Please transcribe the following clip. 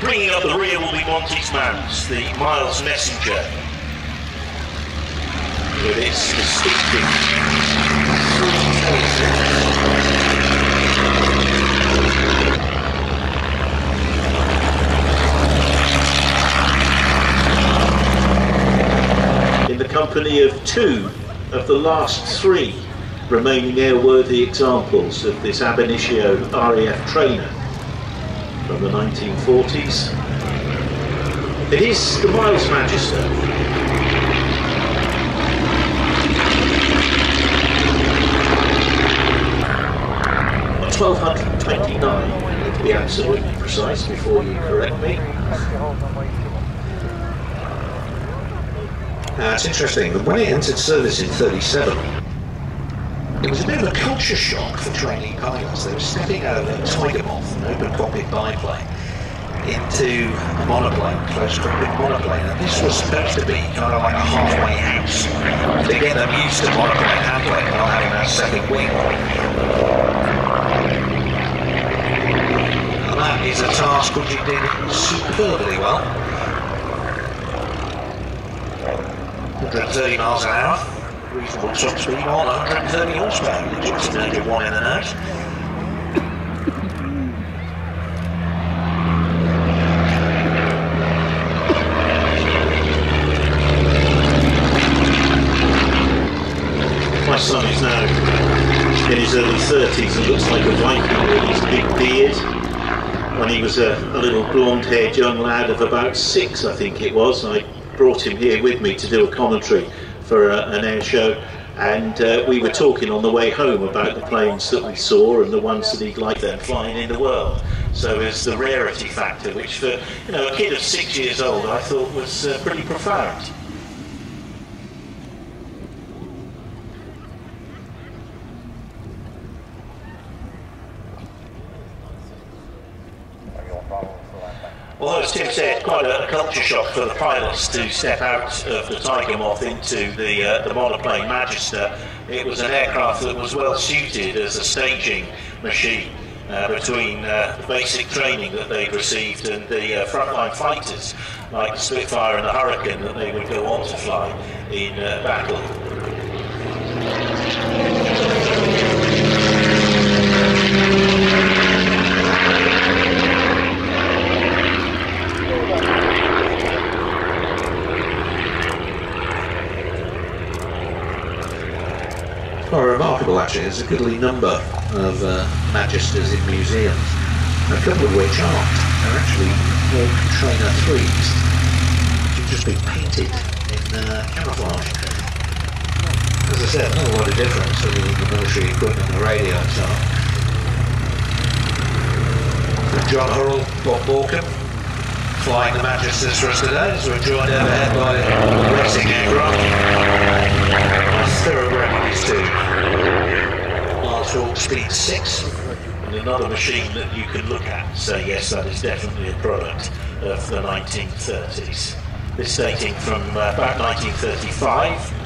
bringing up the rear will be Monty's Mans, the Miles Messenger. With its distinctive In the company of two of the last three remaining airworthy examples of this ab initio RAF trainer the 1940s. It is the Miles Magister. Twelve hundred twenty-nine, to be absolutely precise, before you correct me. Uh, it's interesting that when it entered service in 37, it was a bit of a culture shock for trainee pilots. They were stepping out of a Tiger Moth, an open cockpit biplane, into a monoplane, close cockpit monoplane. And this was supposed to be kind of like a halfway house to get them used to monoplane handling while having that second wing. And that is a task which it did superbly well. 130 miles an hour, reasonable top speed on 130 horsepower, which is major one in and out. My son is now in his early 30s and looks like a Viking with his big beard. When he was a, a little blonde haired young lad of about six, I think it was, I brought him here with me to do a commentary for a, an air show. And uh, we were talking on the way home about the planes that we saw and the ones that he'd like them flying in the world. So it's the rarity factor, which for you know a kid of six years old, I thought was uh, pretty profound. Although, as Tim said, quite a culture shock for the pilots to step out of the Tiger Moth into the, uh, the monoplane Magister. It was an aircraft that was well suited as a staging machine uh, between uh, the basic training that they'd received and the uh, frontline fighters like the Spitfire and the Hurricane that they would go on to fly in uh, battle. Quite remarkable actually, there's a goodly number of uh, Magisters in museums, a couple of which aren't. They're actually Hawk Trainer 3s, which have just been painted in uh, camouflage. As I said, not a lot of difference other the military equipment the radio and so on. John Hurrell, Bob Borkham, flying the Magisters for us today, as we're joined overhead by racing aircraft. Thoroughbred these two. Hawk Speed 6. and another machine that you can look at say, yes, that is definitely a product of the 1930s. This dating from uh, about 1935.